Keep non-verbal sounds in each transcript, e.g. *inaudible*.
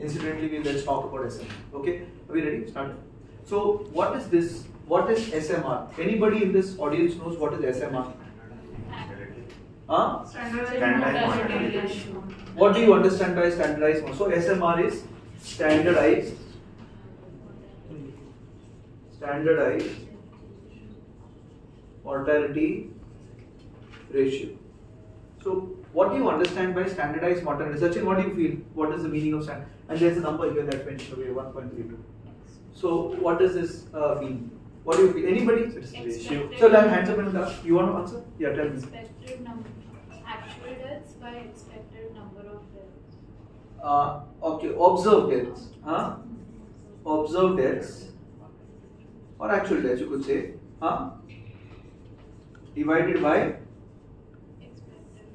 Incidentally, we let's talk about SMR. Okay, are we ready? Start. So, what is this? What is SMR? Anybody in this audience knows what is SMR? Huh? Standardized What do you understand by standardized? So SMR is standardized standardized mortality ratio. So what do you understand by standardized mortality? Sachin, what do you feel? What is the meaning of stand? And there's a number here that mentioned away 1.32. So what does this uh, mean? What do you feel? Anybody? Expected- So like hands up and. You want to answer? Yeah, tell me. Expected number, actual deaths by expected number of deaths. Uh, okay, observed deaths. Huh? Observed deaths or actual deaths, you could say. Huh? Divided by Expected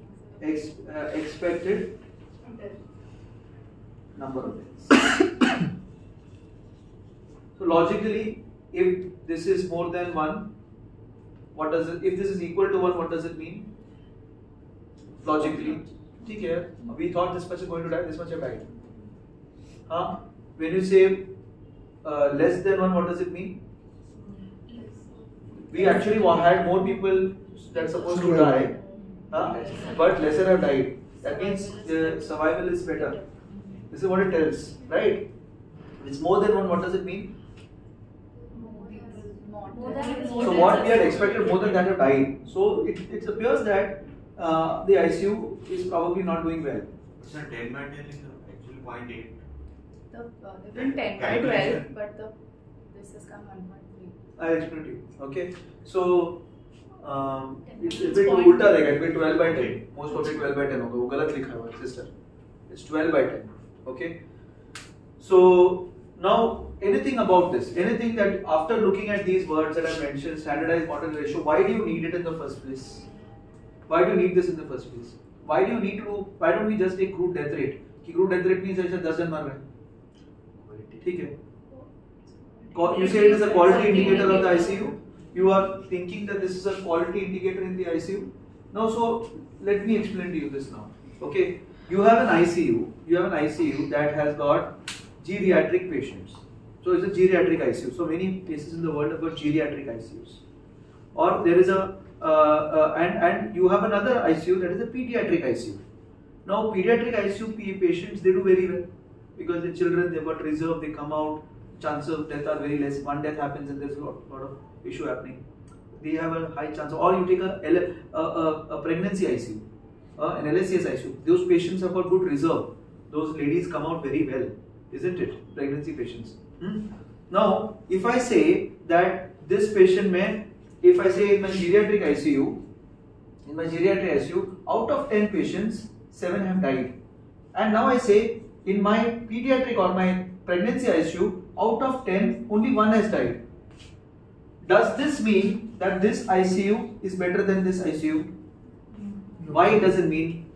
ex, uh, expected number number of days. so logically, if this is more than 1, what does it, if this is equal to 1, what does it mean? Logically, okay, we thought this much is going to die, this much have died. Huh? When you say uh, less than 1, what does it mean? We actually had more people that supposed to die, huh? but lesser have died. That means the survival is better. This is what it tells, right? It's more than one. What does it mean? More than So what we had expected more than that have died. So it, it appears that uh, the ICU is probably not doing well. Sir, 10 by 10 is actually 0.8. The, uh, they put 10 by 12, Calculation. but the, this has come 1.3. I explain to you. Okay. So um, it's a It's bit point- उल्टा रहेगा. It will be 12 by 10. Most probably 12 by 10 होगा. वो गलत लिखा हुआ है sister. It's 12 by 10. Okay. So now anything about this? Anything that after looking at these words that I mentioned, standardized mortality ratio, why do you need it in the first place? Why do you need this in the first place? Why do you need to? Why don't we just take crude death rate? कि crude death rate means ऐसे 10 जन मर रहे हैं. ठीक है. Co- You say it is a quality indicator of the ICU. You are thinking that this is a quality indicator in the ICU. No, so let me explain to you this now. Okay, You have an ICU. You have an ICU that has got geriatric patients. So it's a geriatric ICU. So many places in the world have got geriatric ICUs. Or there is a uh, uh, and and you have another ICU that is a pediatric ICU. Now pediatric ICU pa- patients they do very well because the children they've got reserve they come out chances of death are very less one death happens and there's a lot, lot of issue happening they have a high chance or you take a pregnancy ICU uh, an LSCS ICU those patients have got good reserve those ladies come out very well isn't it pregnancy patients Hmm? now if I say that this patient may if I say in my geriatric ICU in my geriatric ICU, out of 10 patients, 7 have died. And now I say, in my pediatric or my pregnancy ICU, out of 10, only 1 has died. Does this mean that this ICU is better than this ICU? Why it doesn't mean?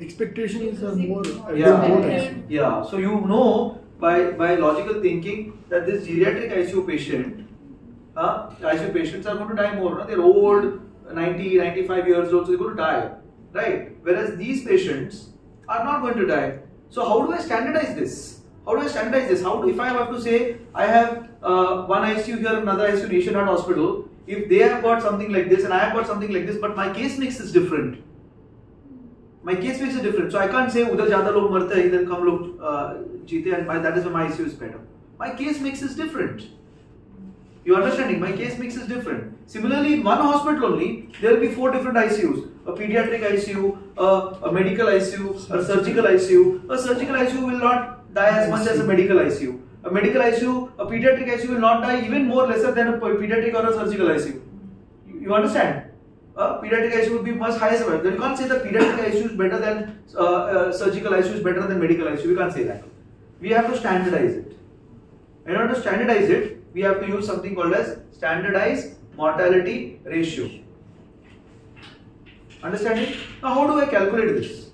Expectations are more. Yeah. more Yeah, so you know by, by logical thinking that this geriatric ICU patient, uh, ICU patients are going to die more. No? They're old, 90, 95 years old, so they're going to die, right? Whereas these patients are not going to die. So how do I standardize this? How do I standardize this? How do, if I have to say I have uh, one ICU here, another ICU Nationwide Hospital, if they have got something like this and I have got something like this, but my case mix is different. My case mix is different, so I can't say उधर ज़्यादा लोग मरते हैं इधर कम लोग uh, जीते and my, that is why my ICU is better. My case mix is different. You understanding? My case mix is different. Similarly, in one hospital only, there will be four different ICUs: a pediatric ICU, a, a medical ICU, a surgical ICU. A surgical ICU will not die as much as a medical ICU. A medical ICU, a pediatric ICU will not die even more lesser than a pediatric or a surgical ICU. You, you understand? Pediatric ICU would be much higher. survival. You can't say that pediatric ICU is better than uh, uh, surgical ICU is better than medical ICU. We can't say that. We have to standardize it. In order to standardize it, we have to use something called as standardized mortality ratio. Understanding? Now, how do I calculate this?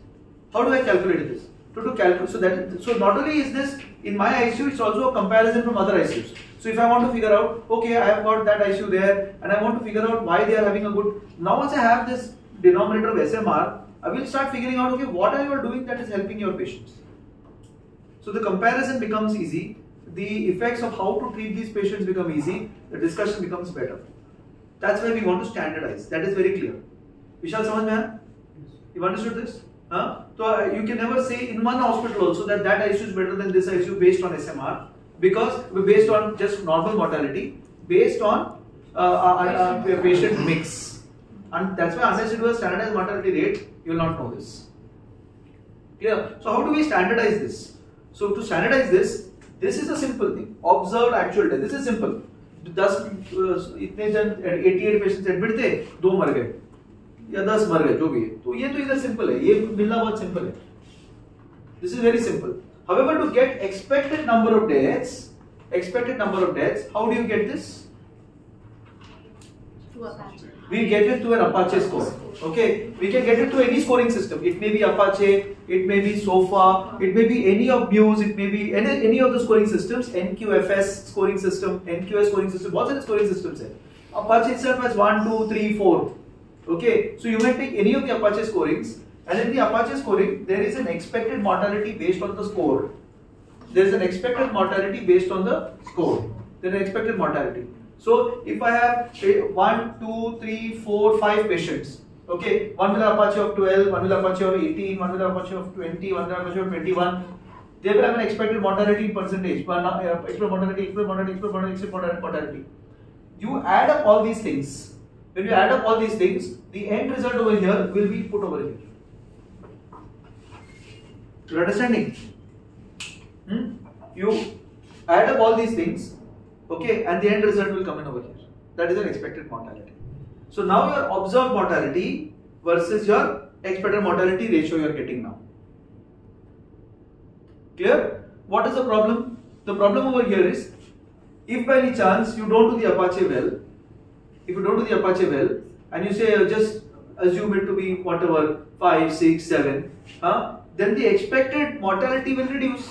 How do I calculate this? To do calculate, so that so not only is this in my ICU, it's also a comparison from other ICUs. So if I want to figure out, okay, I have got that issue there and I want to figure out why they are having a good. Now once I have this denominator of SMR, I will start figuring out, okay, what are you doing that is helping your patients? So the comparison becomes easy. The effects of how to treat these patients become easy. The discussion becomes better. That's why we want to standardize. That is very clear. Vishal, samajh mein? You understood this? Huh? So uh, you can never say in one hospital also that that issue is better than this issue based on SMR because based on just normal mortality, based on uh, uh, uh, patient mix. And that's why unless you do a standardized mortality rate, you will not know this. Clear? So how do we standardize this? So to standardize this, this is a simple thing. Observed actual death. This is simple. दस uh, इतने जन 88 patients admit थे दो मर गए या दस मर गए जो भी है तो ये तो इधर सिंपल है ये मिलना बहुत सिंपल है this is very simple however to get expected number of deaths expected number of deaths how do you get this we get it through an Apache score. Okay, we can get it through any scoring system. It may be Apache, it may be SOFA, it may be any of Muse, it may be any, any of the scoring systems. NQFS scoring system, NQS scoring system. What's the scoring systems? Hai? Apache itself has one, two, three, four. Okay, so you may take any of the Apache scorings, and in the Apache scoring, there is an expected mortality based on the score. There is an expected mortality based on the score. There is an expected mortality. So if I have say, one, two, three, four, five patients, okay, one will have Apache of 12, one have Apache of 18, one have Apache of 20, one have Apache of 21. They will have an expected mortality percentage, uh, expected mortality, expected mortality, expected mortality, expected mortality. You add up all these things. When you add up all these things, the end result over here will be put over here. You're understanding? Hmm? You add up all these things, okay, and the end result will come in over here. That is your expected mortality. So now your observed mortality versus your expected mortality ratio you are getting now. Clear? What is the problem? The problem over here is if by any chance you don't do the Apache well, if you don't do the Apache well, and you say just assume it to be whatever 5, 6, 7, huh? Then the expected mortality will reduce.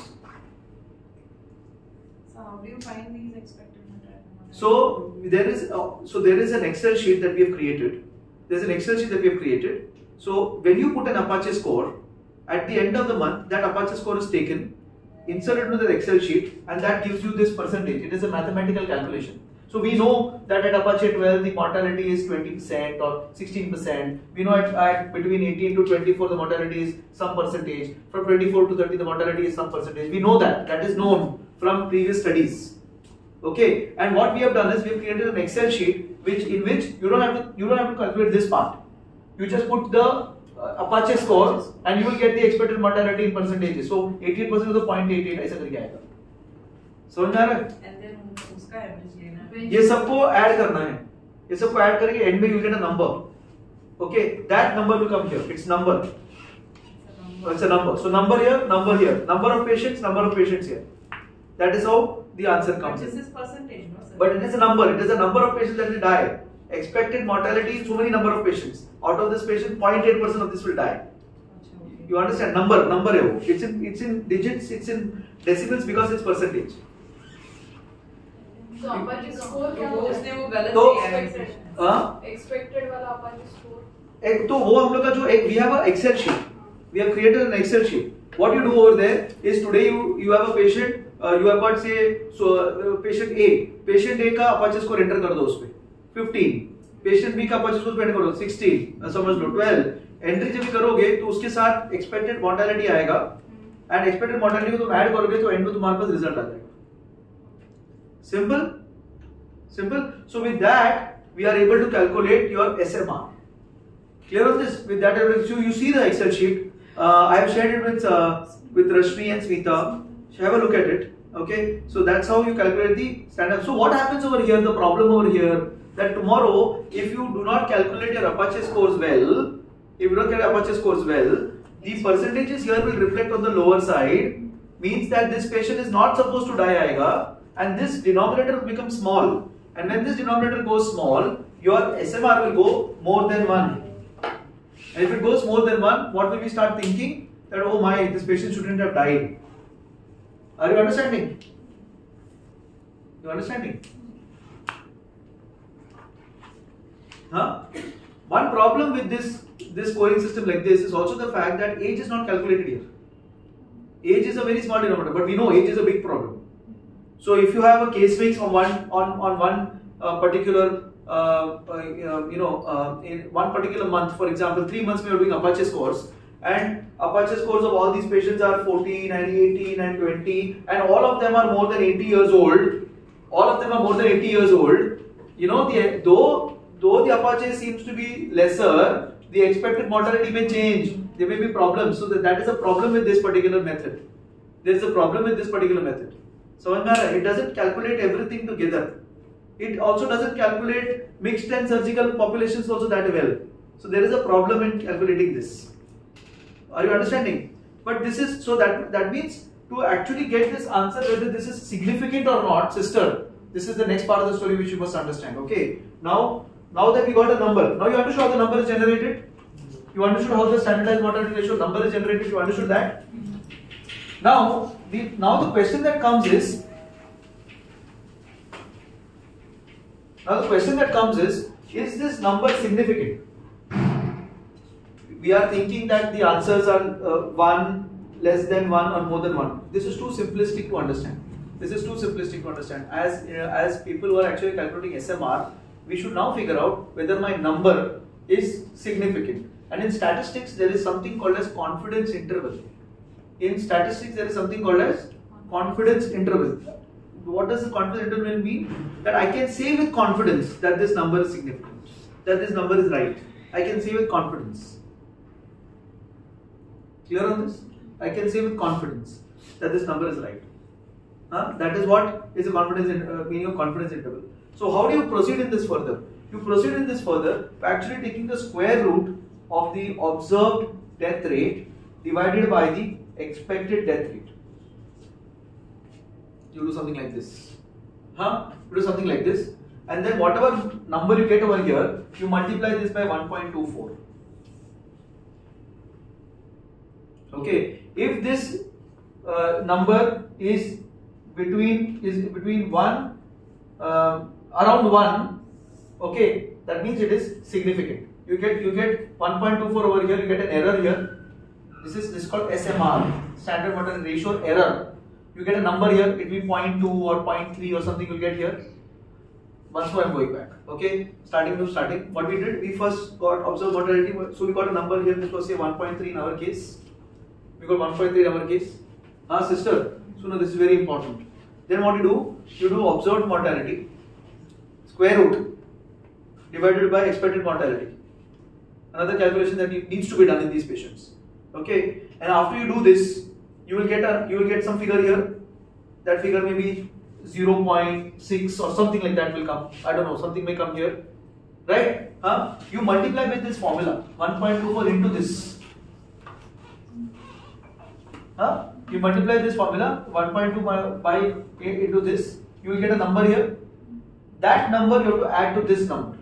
So how do you find these expected mortality? So there is uh, so there is an Excel sheet that we have created. There's an Excel sheet that we have created. So when you put an Apache score, at the end of the month, that Apache score is taken, inserted into the Excel sheet, and that gives you this percentage. It is a mathematical calculation. So we know that at Apache 12 the mortality is 20% or 16%. We know at, at between 18 to 24 the mortality is some percentage. From 24 to 30 the mortality is some percentage. We know that. That is known from previous studies. Okay. And what we have done is we have created an Excel sheet which in which you don't have to you don't have to calculate this part. You just put the uh, Apache score and you will get the expected mortality in percentages. So 18% of the 0.88 ऐसा करके आएगा. समझ आ रहा है? ये सबको add करना है। ये सबको ऐड करके एंड में you get number okay that number will come here it's number it's a number so number here number here number of patients number of patients here that is how the answer comes this is percentage but it is a number it is a number of patients that will die expected mortality so many number of patients out of this patient 0.8% of this will die you understand number number है वो it's in it's in digits it's in decimals because it's percentage तो APACHE score क्या वो उसने वो गलत तो- दिया है Expected. equation. हाँ? एक्सपेक्टेड वाला अपाचे स्कोर एक तो वो हम लोग का जो एक we have a Excel sheet we have created an Excel sheet what you do over there is today you you have a patient you have got say patient A patient A का APACHE score enter कर दो उस पे. 15 patient B का APACHE score enter करो. 16 समझ लो. 12 entry जब करोगे तो उसके साथ एक्सपेक्टेड मॉर्टेलिटी आएगा. एंड एक्सपेक्टेड मॉर्टेलिटी को तुम ऐड करोगे तो एंड में तुम्हारे पास रिज़ल्ट आ जाएगा. Simple? Simple? So with that we are able to calculate your smr clear on this? With that so you see the excel sheet. Uh, i have shared it with uh, with rashmi and smita. So have a look at it okay? So that's how you calculate the standard. So what happens over here the problem over here that tomorrow if you do not calculate your apache scores well if you don't get apache scores well the percentages here will reflect on the lower side means that this patient is not supposed to die aega and this denominator becomes small. And when this denominator goes small your SMR will go more than 1 and if it goes more than 1 what will we start thinking? That oh my this patient shouldn't have died. Are you understanding? You understanding? Huh? One problem with this this scoring system like this is also the fact that age is not calculated here. Age is a very small denominator, but we know age is a big problem. So if you have a case mix on one on on one uh, particular uh, uh, you know uh, in one particular month, for example, three months we are doing Apache scores, and Apache scores of all these patients are 14 and 18 and 20, and all of them are more than 80 years old. All of them are more than 80 years old. You know, the, though though the Apache seems to be lesser, the expected mortality may change. There may be problems. So that, that is a problem with this particular method. There is a problem with this particular method. So it doesn't calculate everything together. It also doesn't calculate mixed and surgical populations also that well. So there is a problem in calculating this. Are you understanding? But this is so that that means to actually get this answer whether this is significant or not, sister. This is the next part of the story which you must understand. Okay. Now now that we got a number, now you understood how the number is generated. You understood how the standardized mortality ratio number is generated. You understood that. Now the now the question that comes is now the question that comes is is this number significant? We are thinking that the answers are uh, one less than one or more than one. This is too simplistic to understand. This is too simplistic to understand. As uh, as people who are actually calculating SMR, we should now figure out whether my number is significant. And in statistics, there is something called as confidence interval. In statistics, there is something called as confidence interval. What does the confidence interval mean? That I can say with confidence that this number is significant, that this number is right. I can say with confidence. Clear on this? I can say with confidence that this number is right. Huh? That is what is the confidence in, uh, meaning of confidence interval. So how do you proceed in this further? You proceed in this further by actually taking the square root of the observed death rate divided by the expected death rate. You do something like this. Huh? You do something like this. And then whatever number you get over here, you multiply this by 1.24. Okay. If this uh, number is between is between 1 uh, around 1 okay that means it is significant you get you get 1.24 over here you get an error here this is this is called smr standard mortality ratio error. You get a number here it will be 0.2 or 0.3 or something you'll get here. Once more i'm going back okay? Starting to starting. What we did we first got observed mortality so we got a number here this was say 1.3 in our case. We got 1.3 in our case. Ah sister so now this is very important. Then what you do? You do observed mortality square root divided by expected mortality. Another calculation that needs to be done in these patients. Okay, and after you do this, you will get a you will get some figure here. That figure may be 0.6 or something like that will come. I don't know, something may come here. Right? Huh? You multiply with this formula 1.24 into this. Huh? You multiply this formula 1.2 by, by into this, you will get a number here. That number you have to add to this number.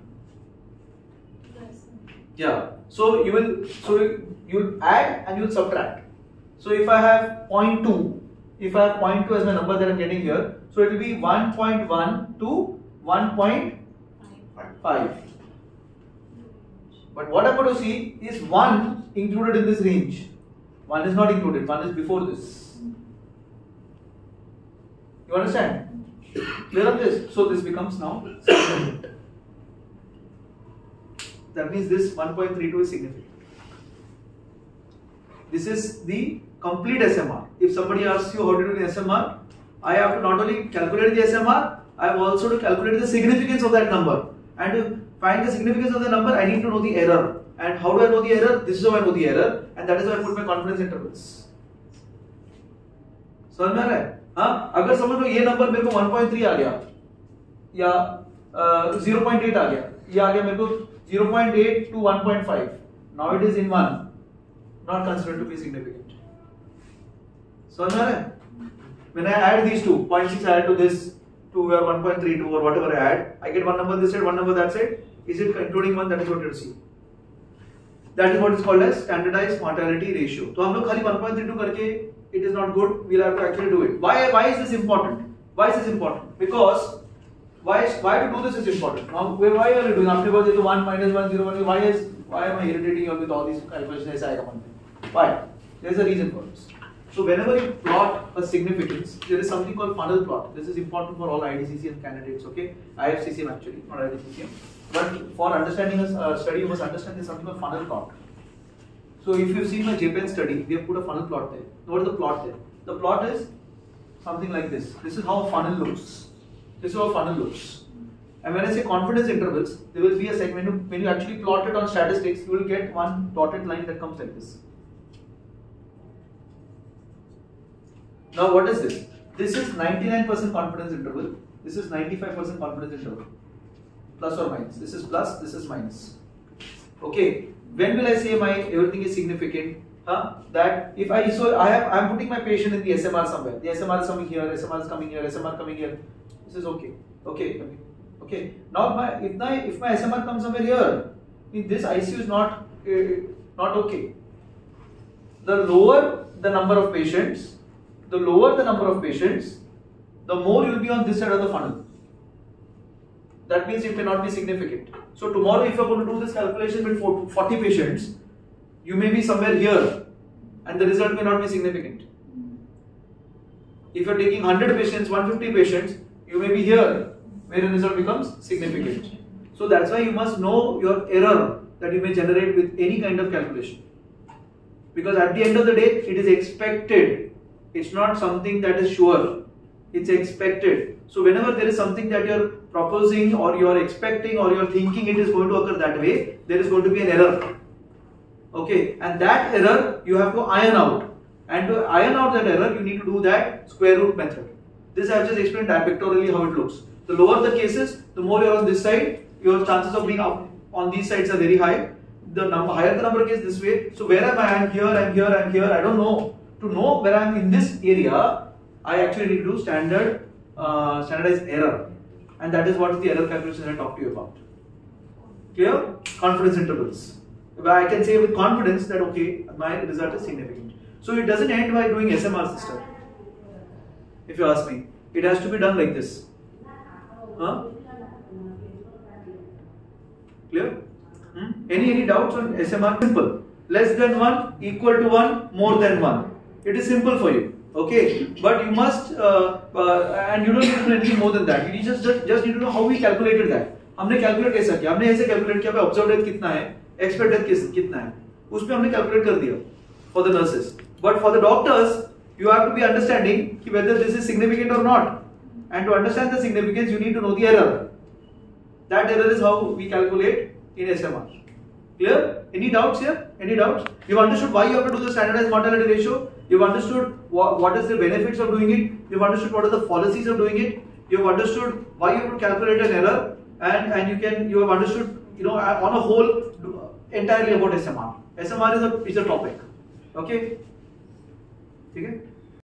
Yeah. So you will so you will add and you will subtract. So if I have 0.2, if I have 0.2 as my number that I'm getting here, so it will be 1.1 to 1.5. But what I'm going to see is 1 included in this range. 1 is not included, 1 is before this. You understand? Clear on this? So this becomes now *coughs* that means this 1.32 is significant. This is the complete SMR. If somebody asks you how to do the SMR, I have to not only calculate the SMR, I have also to calculate the significance of that number. And to find the significance of the number, I need to know the error. And how do I know the error? This is how I know the error, and that is why I put my confidence intervals. समझ में आ रहा है हाँ अगर समझ लो ये number मेरे को 1.3 आ गया या uh, 0.8 आ गया ये आ गया मेरे को 0.8 to 1.5. Now it is in 1, not considered to be significant. So, when I add these two, 0.6 I add to this, to your 1.32 or whatever I add, I get one number this side, one number that side. Is it including one? That is what you see. That is what is called as standardized mortality ratio. So, हम लोग खाली 1.32 करके it is not good. We'll have to actually do it. Why? Why is this important? Why is this important? Because why why to do this is important. Now, why are you doing after because it's one minus one zero one? Why is why am I irritating you with all these calculations? why? There is a reason for this. So whenever you plot a significance, there is something called funnel plot. This is important for all IDCCM candidates, okay? IFCCM actually, not IDCCM. But for understanding a uh, study, you must understand there's something called funnel plot. So if you've seen my JPEN study, we have put a funnel plot there. What is the plot there? The plot is something like this. This is how a funnel looks. This is how a funnel looks. And when I say confidence intervals, there will be a segment when you actually plot it on statistics, you will get one dotted line that comes like this. Now what is this? This is 99% confidence interval. This is 95% confidence interval. Plus or minus. This is plus, this is minus. Okay. When will I say my everything is significant? Huh? That if I so I have I'm putting my patient in the SMR somewhere. The SMR is coming here, SMR is coming here, SMR coming here. This is okay. Okay. Okay. Now my if my if my SMR comes somewhere here, if this ICU is not uh, not okay. The lower the number of patients, the lower the number of patients, the more you will be on this side of the funnel. That means it may not be significant. So tomorrow, if you're going to do this calculation with 40 patients, you may be somewhere here, and the result may not be significant. If you're taking 100 patients, 150 patients, you may be here, where the result becomes significant. So that's why you must know your error that you may generate with any kind of calculation. Because at the end of the day, it is expected. It's not something that is sure. It's expected. So whenever there is something that you're proposing or you're expecting or you're thinking it is going to occur that way, there is going to be an error. Okay, and that error you have to iron out. And to iron out that error, you need to do that square root method. This I have just explained pictorially how it looks. The lower the cases, the more you're on this side, your chances of being up on these sides are very high. The number higher the number cases this way. So where am I? I'm here, I'm here, I'm here. I don't know. To know where I'm in this area, I actually need to do standard uh, standardized error, and that is what is the error calculation I talked to you about. Clear? Confidence intervals. Where I can say with confidence that okay, my result is significant. So it doesn't end by doing SMR system. If you ask me, it has to be done like this. Huh? Clear? Hmm? Any any doubts on SMR? Simple. Less than one, equal to one, more than one. It is simple for you. Okay, but you must uh, uh, and you don't need to know anything more than that. You just just, just need to know how we calculated that. हमने calculate कैसा किया हमने ऐसे calculate किया भाई observe death कितना है expect death कितना है उस उसमें हमने कैलकुलेट कर दिया for the nurses but for the doctors you have to be understanding whether this is significant or not. And to understand the significance, you need to know the error. That error is how we calculate in SMR. Clear? Any doubts here? Any doubts? You've understood why you have to do the standardized mortality ratio. You've understood what, what is the benefits of doing it. You've understood what are the fallacies of doing it. You've understood why you have to calculate an error and, and you can you have understood you know on a whole entirely about SMR. SMR is a is a topic. Okay. Okay.